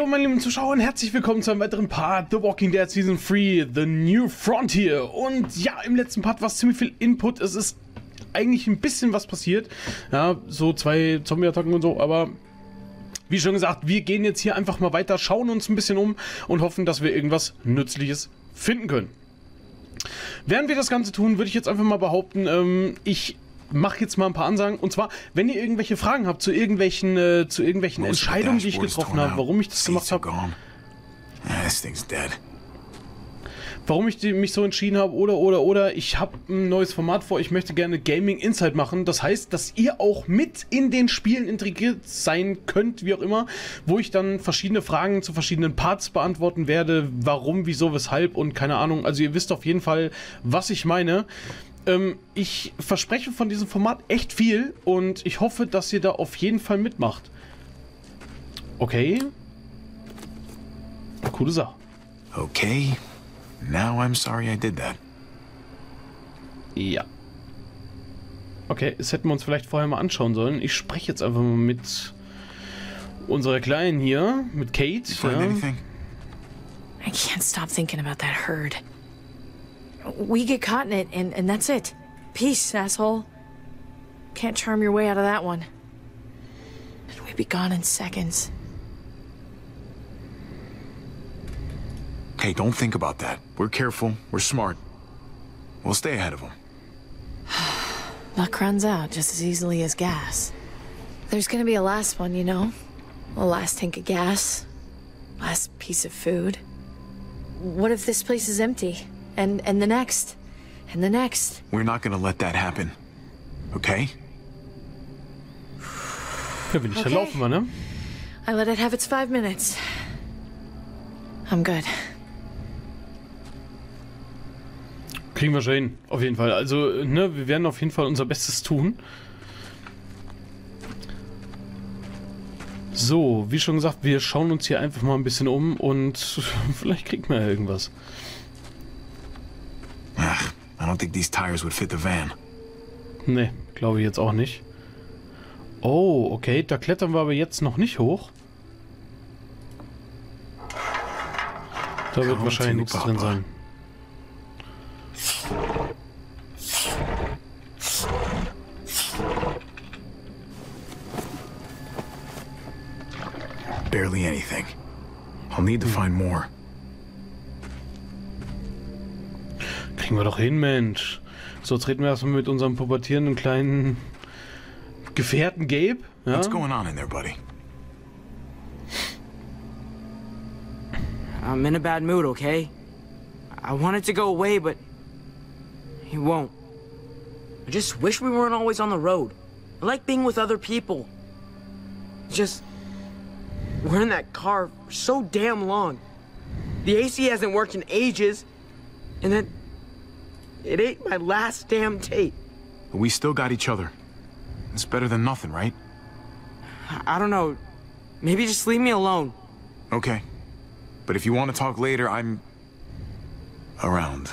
Hallo meine lieben Zuschauer und herzlich willkommen zu einem weiteren Part The Walking Dead Season 3 The New Frontier. Und ja, im letzten Part war es ziemlich viel Input. Es ist eigentlich ein bisschen was passiert. Ja, so zwei Zombie-Attacken und so, aber wie schon gesagt, wir gehen jetzt hier einfach mal weiter, schauen uns ein bisschen um und hoffen, dass wir irgendwas Nützliches finden können. Während wir das Ganze tun, würde ich jetzt einfach mal behaupten, ähm, ich mache jetzt mal ein paar Ansagen. Und zwar, wenn ihr irgendwelche Fragen habt zu irgendwelchen, äh, zu irgendwelchen Entscheidungen, die ich getroffen habe, warum ich das gemacht habe, warum ich die, mich so entschieden habe, oder, oder, oder, ich habe ein neues Format vor, ich möchte gerne Gaming Insight machen. Das heißt, dass ihr auch mit in den Spielen integriert sein könnt, wie auch immer, wo ich dann verschiedene Fragen zu verschiedenen Parts beantworten werde, warum, wieso, weshalb und keine Ahnung. Also ihr wisst auf jeden Fall, was ich meine. Ähm, ich verspreche von diesem Format echt viel und ich hoffe, dass ihr da auf jeden Fall mitmacht. Okay. Coole Sache. Okay. Now I'm sorry I did that. Ja. Okay, das hätten wir uns vielleicht vorher mal anschauen sollen. Ich spreche jetzt einfach mal mit unserer Kleinen hier, mit Kate. Ja. I can't stop thinking about that herd. We get caught in it, and, and that's it. Peace, asshole. Can't charm your way out of that one. And we'd be gone in seconds. Hey, don't think about that. We're careful. We're smart. We'll stay ahead of them. Luck runs out just as easily as gas. There's gonna be a last one, you know? A last tank of gas. Last piece of food. What if this place is empty? And and the next? And the next? We're not gonna let that happen. Okay? Ja, will ich Okay. laufen ne? I let it have its five minutes. I'm good. Kriegen wir schon hin, auf jeden Fall. Also, ne, wir werden auf jeden Fall unser Bestes tun. So, wie schon gesagt, wir schauen uns hier einfach mal ein bisschen um und vielleicht kriegt man ja irgendwas. Don't think these tires would fit the van. Ne, glaube ich jetzt auch nicht. Oh, okay, da klettern wir aber jetzt noch nicht hoch. Da wird wahrscheinlich nichts drin sein. Barely anything. I'll need to find more. Kriegen wir doch hin, Mensch. So treten wir erstmal mit unserem pubertierenden kleinen Gefährten Gabe. Ja? What's going on in there, buddy? I'm in a bad mood, okay? I want it to go away, but it won't. I just wish we weren't always on the road. I like being with other people. Just we're in that car for so damn long. The AC hasn't worked in ages, and then it ate my last damn tape. But we still got each other. It's better than nothing, right? I, I don't know. Maybe just leave me alone. Okay. But if you want to talk later, I'm around.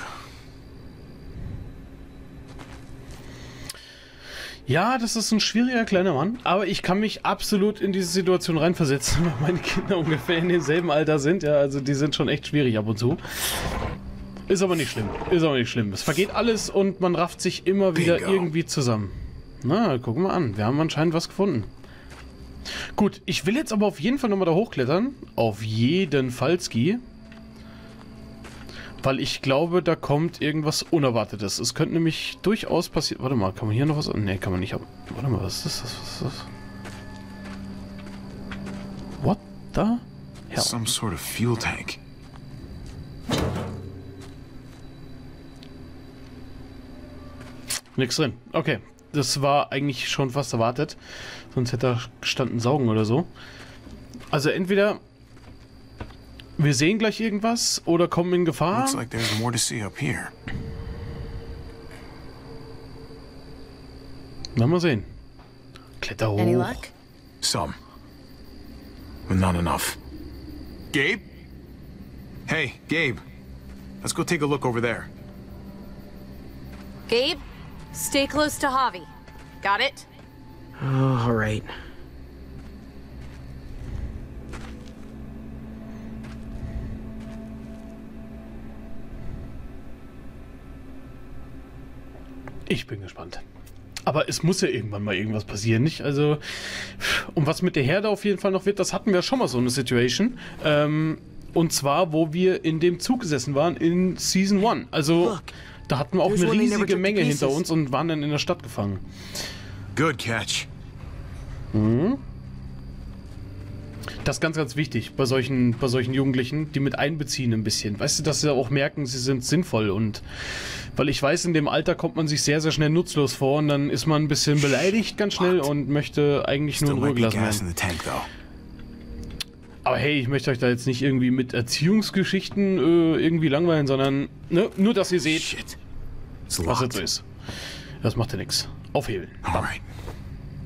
Ja, das ist ein schwieriger kleiner Mann, aber ich kann mich absolut in diese Situation reinversetzen, weil meine Kinder ungefähr in demselben Alter sind. Ja, also die sind schon echt schwierig ab und zu. Ist aber nicht schlimm. Ist aber nicht schlimm. Es vergeht alles und man rafft sich immer wieder Bingo. irgendwie zusammen. Na, gucken wir an. Wir haben anscheinend was gefunden. Gut, ich will jetzt aber auf jeden Fall nochmal da hochklettern. Auf jeden Fall Ski. Weil ich glaube, da kommt irgendwas Unerwartetes. Es könnte nämlich durchaus passieren. Warte mal, kann man hier noch was. Ne, kann man nicht. Warte mal, was ist das? Was ist das? What the hell? Some sort of fuel tank. Nix drin. Okay. Das war eigentlich schon fast erwartet. Sonst hätte da gestanden saugen oder so. Also entweder wir sehen gleich irgendwas oder kommen in Gefahr. Looks like there's more to see up here. Na, mal sehen. Kletter hoch. Any luck? Some. But not enough. Gabe? Hey, Gabe. Let's go take a look over there. Gabe, Stay close to Javi. Got it? Oh, all right. Ich bin gespannt. Aber es muss ja irgendwann mal irgendwas passieren, nicht? Also, und was mit der Herde auf jeden Fall noch wird, das hatten wir schon mal so eine Situation. Ähm, und zwar, wo wir in dem Zug gesessen waren in Season 1. Also. Look da hatten wir auch eine riesige Menge hinter uns und waren dann in der Stadt gefangen. Good catch. Das ist ganz, ganz wichtig bei solchen, bei solchen Jugendlichen, die mit einbeziehen ein bisschen. Weißt du, dass sie auch merken, sie sind sinnvoll und weil ich weiß, in dem Alter kommt man sich sehr, sehr schnell nutzlos vor und dann ist man ein bisschen beleidigt ganz schnell und möchte eigentlich nur in Ruhe gelassen werden. Aber hey, ich möchte euch da jetzt nicht irgendwie mit Erziehungsgeschichten äh, irgendwie langweilen, sondern ne, nur, dass ihr seht, Shit. Was jetzt so ist. Das macht ja nichts. Aufhebeln. Right.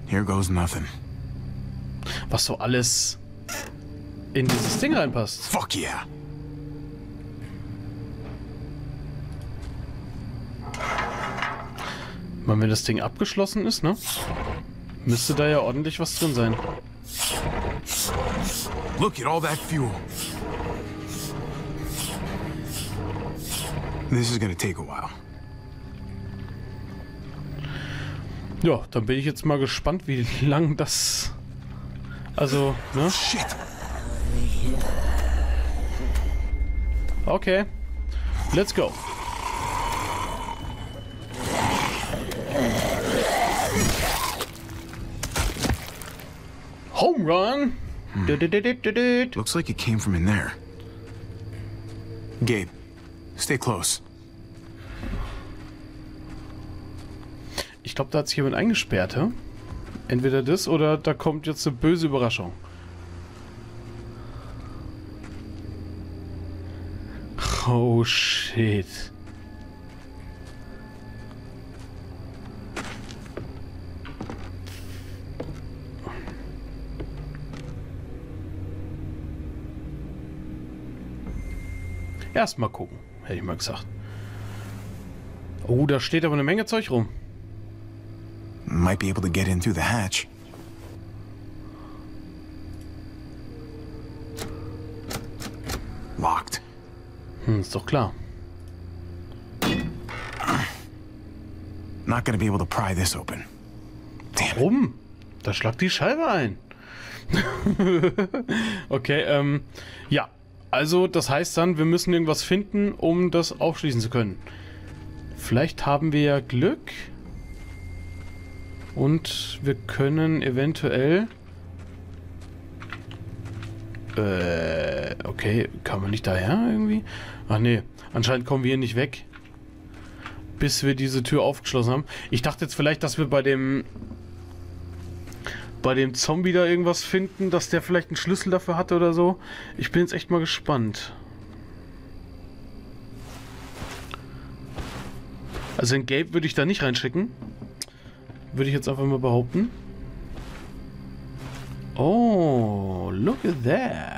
Here goes nothing. Was so alles in dieses Ding reinpasst. Fuck yeah. Mal, wenn das Ding abgeschlossen ist, ne? Müsste da ja ordentlich was drin sein. Look at all that fuel. This is gonna take a while. Ja, dann bin ich jetzt mal gespannt, wie lang das. Also, ne? Shit. Okay. Let's go. Home run. Du-du-du-du-du-du. Looks like it came from in there. Gabe, stay close. Ich glaube, da hat sich jemand eingesperrt, hä? Entweder das oder da kommt jetzt eine böse Überraschung. Oh shit. Erstmal gucken, hätte ich mal gesagt. Oh, da steht aber eine Menge Zeug rum. Might be able to get in through the hatch. Locked. Hm, ist doch klar. Not gonna be able to pry this open. Damn. Warum? Da schlagt die Scheibe ein. okay, ähm, ja. Also, das heißt dann, wir müssen irgendwas finden, um das aufschließen zu können. Vielleicht haben wir ja Glück. Und wir können eventuell... Äh, okay, kann man nicht daher irgendwie? Ach nee, anscheinend kommen wir hier nicht weg. Bis wir diese Tür aufgeschlossen haben. Ich dachte jetzt vielleicht, dass wir bei dem bei dem Zombie da irgendwas finden, dass der vielleicht einen Schlüssel dafür hatte oder so. Ich bin jetzt echt mal gespannt. Also in Gabe würde ich da nicht reinschicken. Würde ich jetzt einfach mal behaupten. Oh, look at that.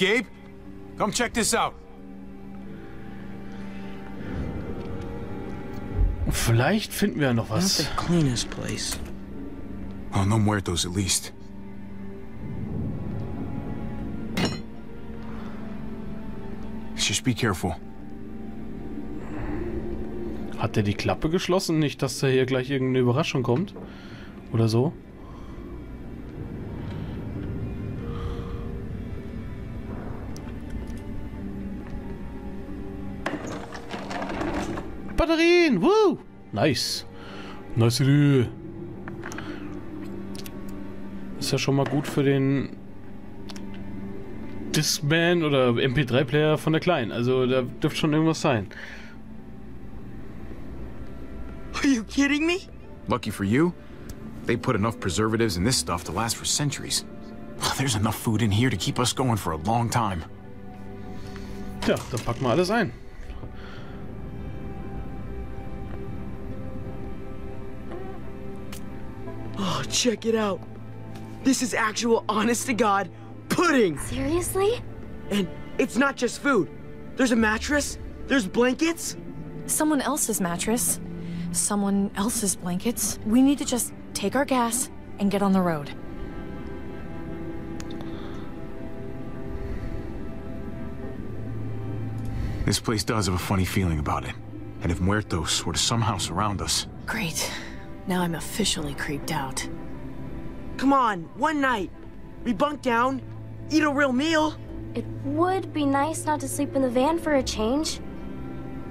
Gabe, come check this out. Vielleicht finden wir ja noch Not was. the cleanest place. Oh, no muertos at least. Just be careful. Hat der die Klappe geschlossen? Nicht, dass da hier gleich irgendeine Überraschung kommt? Oder so? Woo! Nice. Nice Idee. Ist ja schon mal gut für den Discman oder MP3-Player von der Kleinen. Also da dürfte schon irgendwas sein. Are you kidding me? Lucky for you, they put enough preservatives in this stuff to last for centuries. There's enough food in here to keep us going for a long time. Ja, dann packen wir alles ein. Oh, check it out. This is actual honest to God pudding. Seriously? And it's not just food. There's a mattress, there's blankets. Someone else's mattress, someone else's blankets. We need to just take our gas and get on the road. This place does have a funny feeling about it. And if Muertos were to somehow surround us, Great. Now I'm officially creeped out. Come on, one night. We bunk down, eat a real meal. It would be nice not to sleep in the van for a change.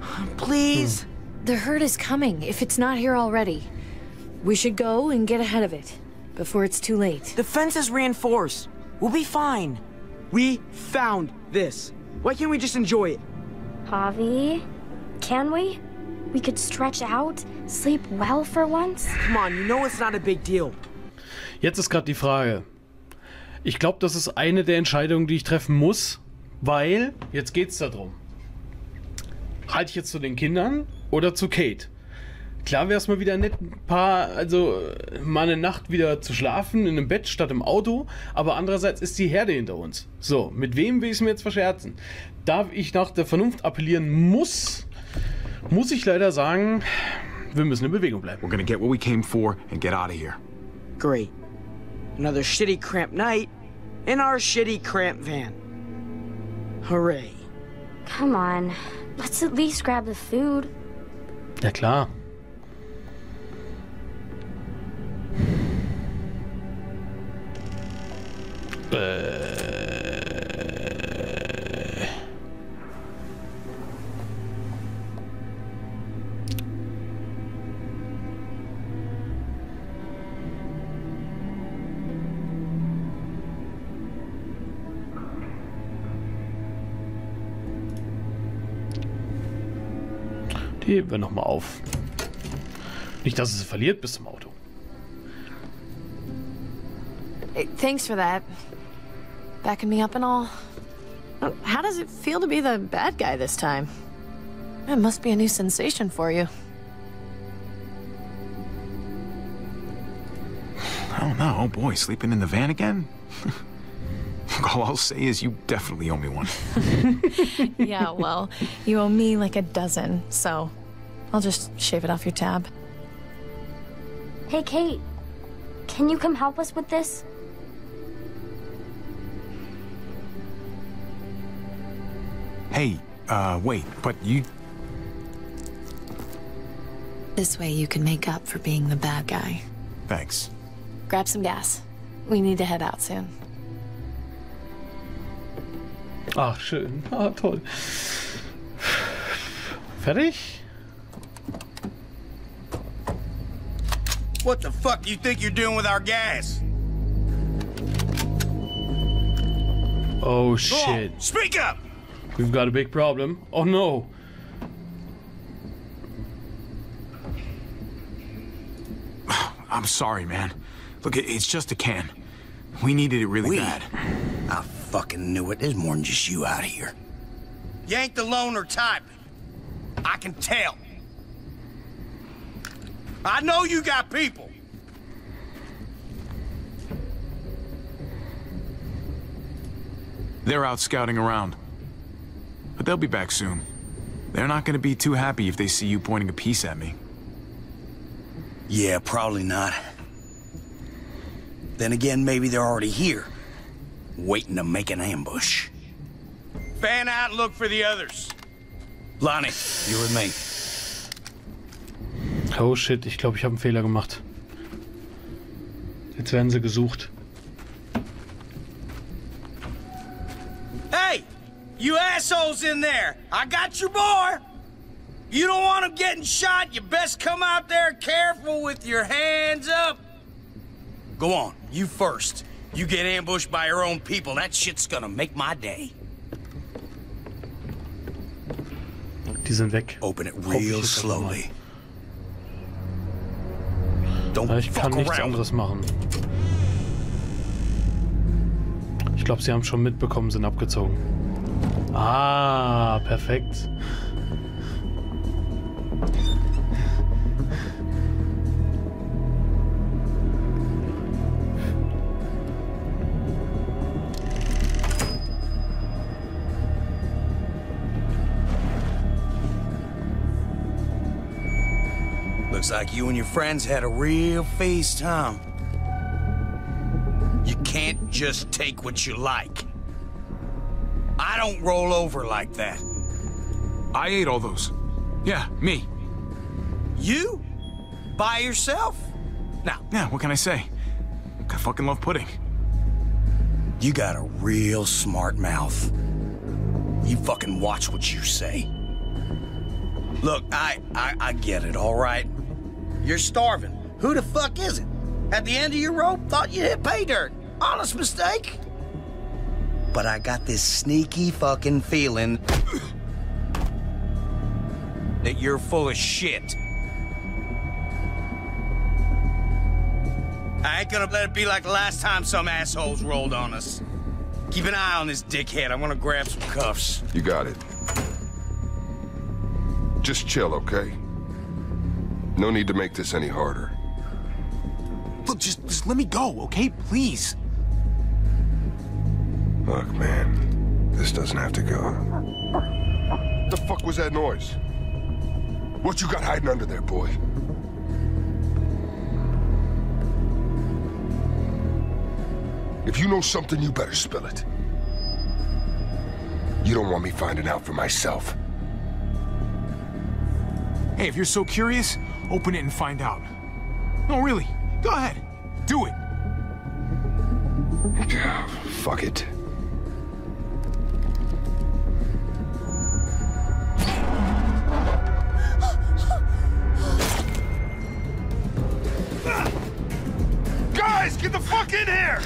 Please. Hmm. The herd is coming, if it's not here already. We should go and get ahead of it, before it's too late. The fence is reinforced. We'll be fine. We found this. Why can't we just enjoy it? Javi, can we? We could stretch out, sleep well for once. Come on, you know it's not a big deal. Jetzt ist gerade die Frage. Ich glaube, das ist eine der Entscheidungen, die ich treffen muss, weil jetzt geht es darum. Halte ich jetzt zu den Kindern oder zu Kate? Klar wäre es mal wieder nett, ein paar, also mal eine Nacht wieder zu schlafen in einem Bett statt im Auto, aber andererseits ist die Herde hinter uns. So, mit wem will ich es mir jetzt verscherzen? Da ich nach der Vernunft appellieren muss, muss ich leider sagen, wir müssen in Bewegung bleiben. we're gonna get what we came for and get out of here. Great. Another shitty cramped night in our shitty cramped van. Hooray. Come on, let's at least grab the food. Ja klar. Äh. Heben wir nochmal auf. Nicht, dass es sie verliert bis zum Auto. Thanks for that. Backing me up and all. How does it feel to be the bad guy this time? It must be a new sensation for you. I don't know. Oh boy, sleeping in the van again? All I'll say is you definitely owe me one. yeah, well, you owe me like a dozen, so I'll just shave it off your tab. Hey, Kate, can you come help us with this? Hey, uh, wait, but you. This way you can make up for being the bad guy. Thanks. Grab some gas. We need to head out soon. Ach, schön. Ah, toll. Fertig? What the fuck do you think you're doing with our gas? Oh, Go on, shit. speak up! We've got a big problem. Oh, no. I'm sorry, man. Look, it's just a can. We needed it really We? bad. I fucking knew it. There's more than just you out here. You ain't the loner type. I can tell. I know you got people. They're out scouting around. But they'll be back soon. They're not gonna be too happy if they see you pointing a piece at me. Yeah, probably not. Then again, maybe they're already here, waiting to make an ambush. Fan out and look for the others. Lonnie, you're with me. Oh, shit. Ich glaube, ich habe einen Fehler gemacht. Jetzt werden sie gesucht. Hey, you assholes in there! I got your boy! You don't want him getting shot, you best come out there careful with your hands up. Go on, you first. You get ambushed by your own people, that shit's gonna make my day. Die sind weg. Open it real slowly. Don't Ich kann nichts around. anderes machen. Ich glaube, sie haben schon mitbekommen, sind abgezogen. Ah, perfekt. Looks like you and your friends had a real feast, huh? You can't just take what you like. I don't roll over like that. I ate all those. Yeah, me. You? By yourself? Now, Yeah, what can I say? I fucking love pudding. you got a real smart mouth. You fucking watch what you say. Look, I, I, I get it, all right? You're starving. Who the fuck is it? At the end of your rope, thought you hit pay dirt. Honest mistake. But I got this sneaky fucking feeling that you're full of shit. I ain't gonna let it be like the last time some assholes rolled on us. Keep an eye on this dickhead. I'm gonna grab some cuffs. You got it. Just chill, okay? No need to make this any harder. Look, just, just let me go, okay? Please. Look, man, this doesn't have to go. What The fuck was that noise? What you got hiding under there, boy? If you know something, you better spill it. You don't want me finding out for myself. Hey, if you're so curious, open it and find out. No, really. Go ahead. Do it. Yeah, fuck it. Guys, get the fuck in here!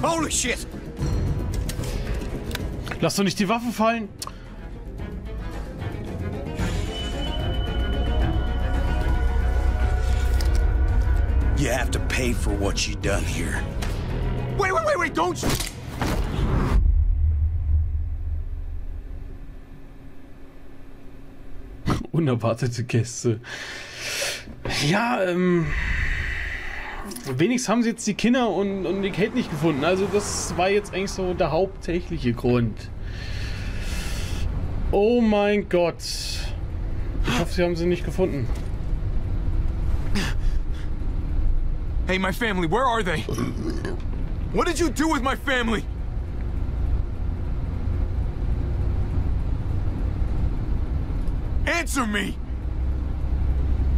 Holy shit! Lass doch nicht die Waffe fallen. You have to pay for what you done here. Wait, wait, wait, wait, don't you... Unerwartete Gäste. Ja, ähm. Wenigstens haben sie jetzt die Kinder und, und die Kate nicht gefunden. Also, das war jetzt eigentlich so der hauptsächliche Grund. Oh mein Gott. Ich hoffe, sie haben sie nicht gefunden. Hey, my family, where are they? What did you do with my family? Answer me!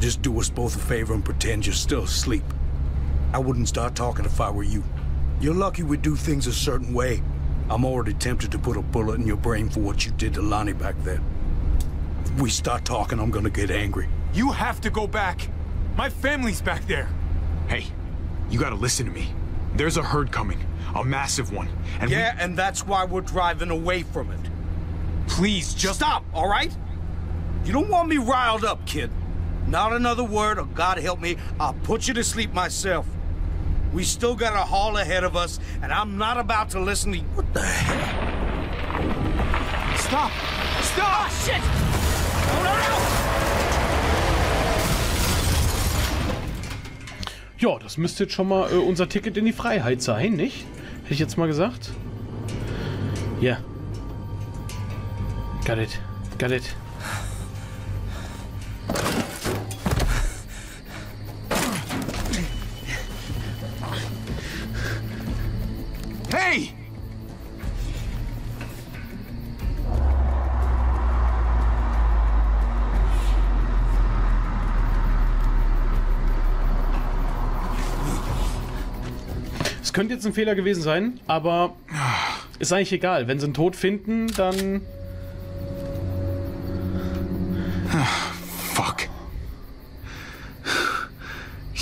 Just do us both a favor and pretend you're still asleep. I wouldn't start talking if I were you. You're lucky we do things a certain way. I'm already tempted to put a bullet in your brain for what you did to Lonnie back there. If we start talking, I'm gonna get angry. You have to go back. My family's back there. Hey, you gotta listen to me. There's a herd coming, a massive one, and Yeah, and that's why we're driving away from it. please just Stop, all right? You don't want me riled up, kid. Not another word, or God help me, I'll put you to sleep myself. We still got a haul ahead of us, and I'm not about to listen to What the hell? stop. Stop! Shit! No, no, no! Ja, das müsste jetzt schon mal äh, unser Ticket in die Freiheit sein, nicht? Hätte ich jetzt mal gesagt. Ja. Yeah. Got it. Got it. Könnte jetzt ein Fehler gewesen sein, aber ist eigentlich egal. Wenn sie einen Tod finden, dann Fuck.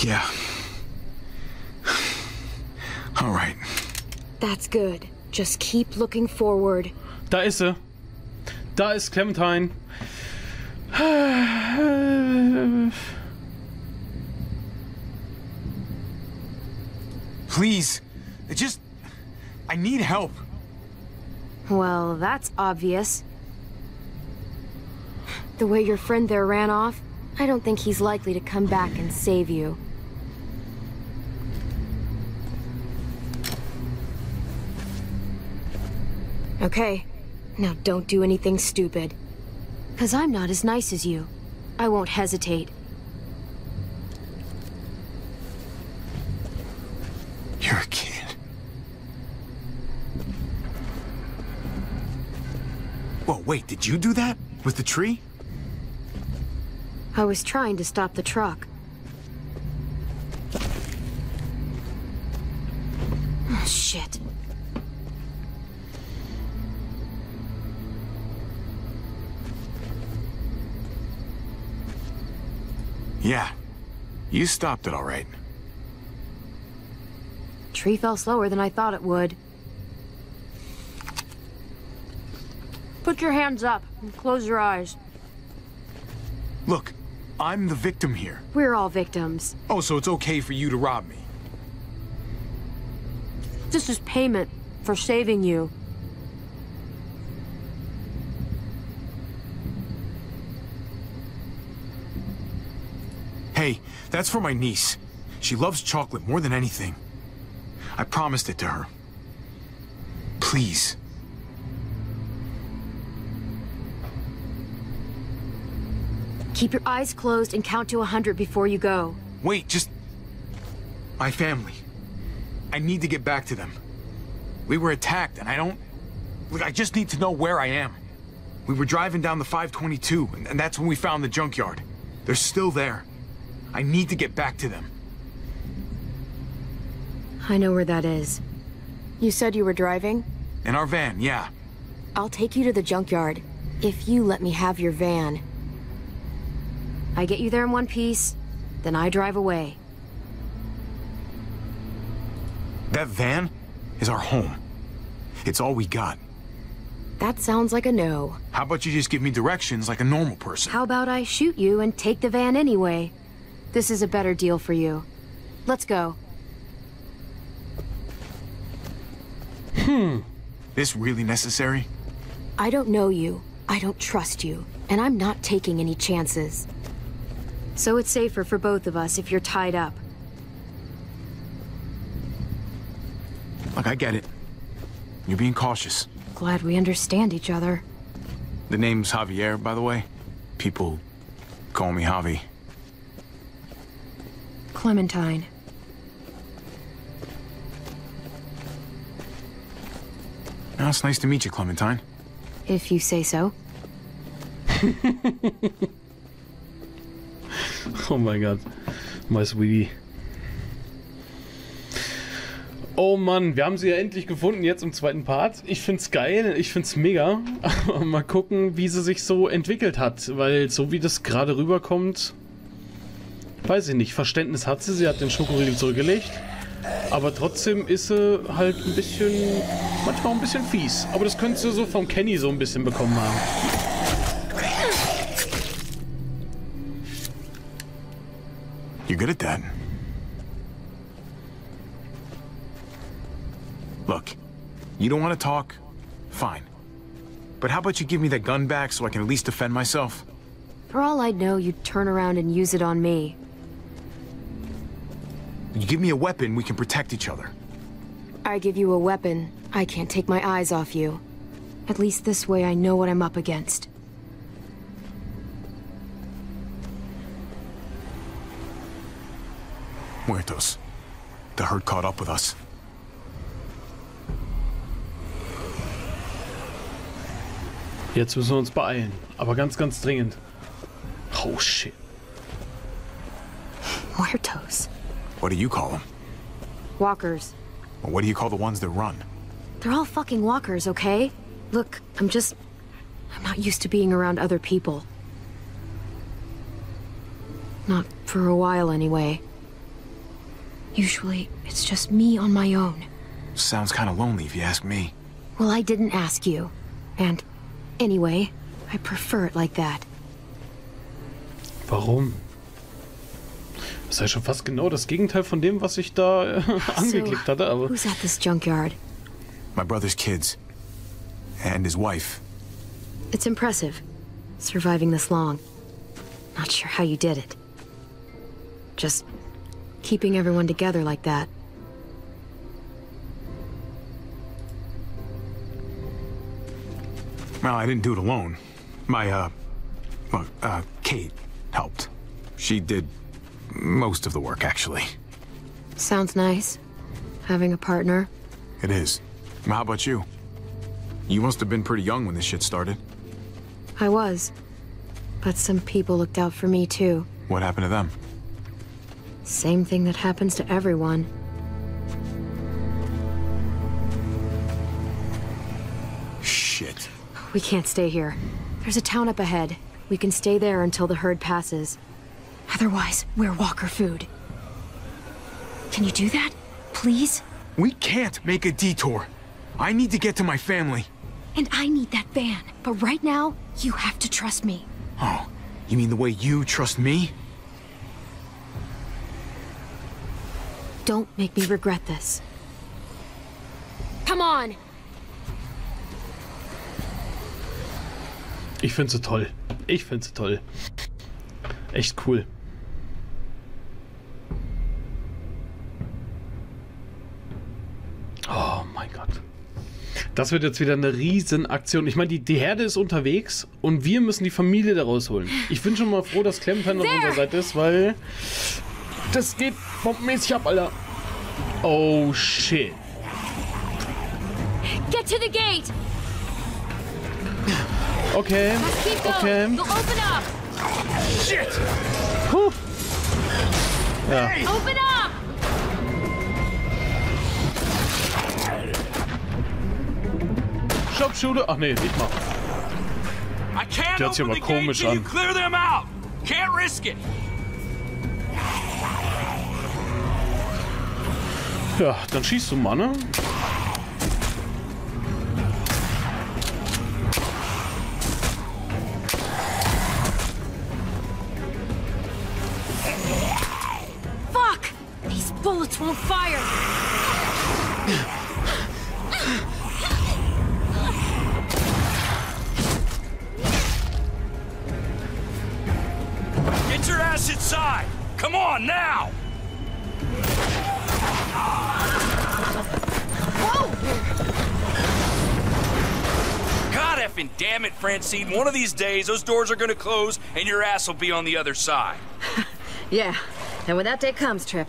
Yeah. All right. That's good. Just keep looking forward. da ist sie. Da ist Clementine. Please. I just. I need help. Well, that's obvious. The way your friend there ran off, I don't think he's likely to come back and save you. Okay, now don't do anything stupid. Cause I'm not as nice as you. I won't hesitate. You're a kid. Whoa, wait, did you do that? With the tree? I was trying to stop the truck. Oh, shit. Yeah. You stopped it all right. Tree fell slower than I thought it would. Put your hands up and close your eyes. Look, I'm the victim here. We're all victims. Oh, so it's okay for you to rob me? This is payment for saving you. Hey, that's for my niece. She loves chocolate more than anything. I promised it to her. Please. Keep your eyes closed and count to a hundred before you go. Wait, just... My family. I need to get back to them. We were attacked, and I don't... Look, I just need to know where I am. We were driving down the 522, and, and that's when we found the junkyard. They're still there. I need to get back to them. I know where that is. You said you were driving? In our van, yeah. I'll take you to the junkyard, if you let me have your van. I get you there in one piece, then I drive away. That van is our home. It's all we got. That sounds like a no. How about you just give me directions like a normal person? How about I shoot you and take the van anyway? This is a better deal for you. Let's go. Hmm. This really necessary? I don't know you. I don't trust you. And I'm not taking any chances. So it's safer for both of us if you're tied up. Look, I get it. You're being cautious. Glad we understand each other. The name's Javier, by the way. People call me Javi. Clementine. Now, it's nice to meet you, Clementine. If you say so. Oh mein Gott. My sweetie. Oh Mann, wir haben sie ja endlich gefunden jetzt im zweiten Part. Ich find's geil, ich find's mega. Aber mal gucken, wie sie sich so entwickelt hat. Weil so wie das gerade rüberkommt, weiß ich nicht. Verständnis hat sie, sie hat den Schokoriegel zurückgelegt. Aber trotzdem ist sie halt ein bisschen, manchmal ein bisschen fies. Aber das könntest du so vom Kenny so ein bisschen bekommen haben. You're good at that. Look, you don't want to talk? Fine. But how about you give me that gun back so I can at least defend myself? For all I'd know, you'd turn around and use it on me. You give me a weapon, we can protect each other. I give you a weapon, I can't take my eyes off you. At least this way I know what I'm up against. Muertos. The herd caught up with us. Jetzt müssen wir uns beeilen. Aber ganz, ganz dringend. Oh shit. Muertos. What do you call them? Walkers. Or what do you call the ones that run? They're all fucking walkers, okay? Look, I'm just... I'm not used to being around other people. Not for a while, anyway. Usually, it's just me on my own. Sounds kind of lonely if you ask me. Well, I didn't ask you. And, anyway, I prefer it like that. Warum? Das ist ja schon fast genau das Gegenteil von dem, was ich da äh, angeklickt hatte, aber... Who's at this junkyard? My brother's kids. And his wife. It's impressive, surviving this long. Not sure how you did it. Just keeping everyone together like that. Well, I didn't do it alone. My, uh, well, uh, Kate helped. She did most of the work, actually. Sounds nice. Having a partner. It is. How about you? You must have been pretty young when this shit started. I was. But some people looked out for me too. What happened to them? Same thing that happens to everyone. Shit. We can't stay here. There's a town up ahead. We can stay there until the herd passes. Otherwise, we're walker food. Can you do that? Please? We can't make a detour. I need to get to my family. And I need that van. But right now, you have to trust me. Oh, you mean the way you trust me? Don't make me regret this. Come on! Ich finde sie toll. Ich finde sie toll. Echt cool. Oh mein Gott. Das wird jetzt wieder eine Riesenaktion. Ich meine, die, die Herde ist unterwegs und wir müssen die Familie da rausholen. Ich bin schon mal froh, dass Clementine auf unserer Seite ist, weil das geht bombenmäßig ab, Alter. Oh shit. Get to the gate! Okay. Okay. You'll open up! Shit! Puh. Ja. Open up! Sharpshooter. Ach nee, nicht mal. I can't Hört sich aber komisch an. clear them out. Can't risk it. Ja, dann schießt du mal, ne? Fuck! These bullets won't fire! Damn it, Francine. One of these days, those doors are gonna close and your ass will be on the other side. Yeah. And when that day comes, Trip,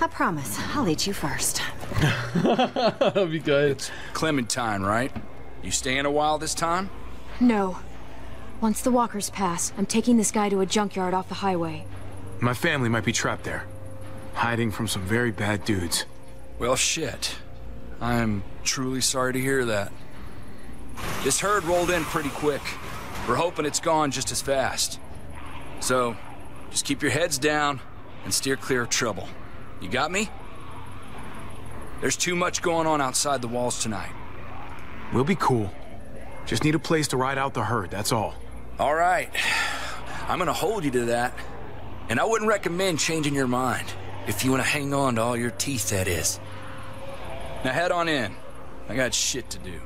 I promise I'll eat you first. Wie geil. Clementine, right? You staying a while this time? No. Once the walkers pass, I'm taking this guy to a junkyard off the highway. My family might be trapped there, hiding from some very bad dudes. Well, shit. I'm truly sorry to hear that. This herd rolled in pretty quick. We're hoping it's gone just as fast. So, just keep your heads down and steer clear of trouble. You got me? There's too much going on outside the walls tonight. We'll be cool. Just need a place to ride out the herd, that's all. All right. I'm gonna hold you to that. And I wouldn't recommend changing your mind. If you wanna hang on to all your teeth, that is. Now head on in. I got shit to do.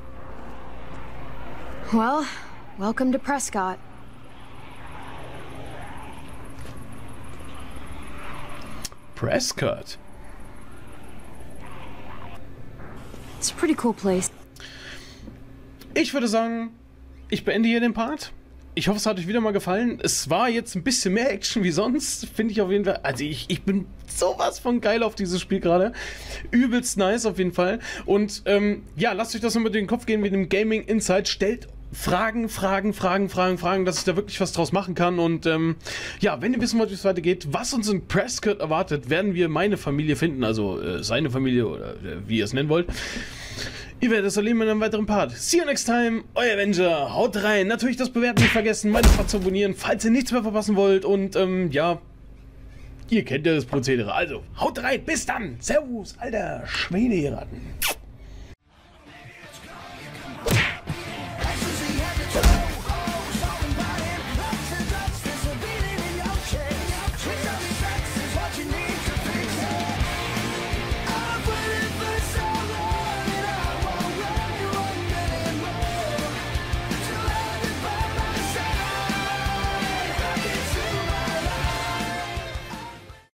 Well, welcome to Prescott. Prescott. It's a pretty cool place. Ich würde sagen, ich beende hier den Part. Ich hoffe, es hat euch wieder mal gefallen. Es war jetzt ein bisschen mehr Action wie sonst, finde ich auf jeden Fall. Also ich, ich bin sowas von geil auf dieses Spiel gerade. Übelst nice auf jeden Fall. Und ähm, ja, lasst euch das nochmal durch den Kopf gehen mit dem Gaming Insight. Stellt Fragen, Fragen, Fragen, Fragen, Fragen, dass ich da wirklich was draus machen kann. Und ähm, ja, wenn ihr wissen wollt, wie es weitergeht, was uns in Prescott erwartet, werden wir meine Familie finden. Also äh, seine Familie oder äh, wie ihr es nennen wollt. Ihr werdet es erleben in einem weiteren Part. See you next time, euer Avenger. Haut rein. Natürlich das Bewerten nicht vergessen, meine Part zu abonnieren, falls ihr nichts mehr verpassen wollt. Und ähm, ja, ihr kennt ja das Prozedere. Also, haut rein. Bis dann. Servus, alter Schwede, ihr Ratten.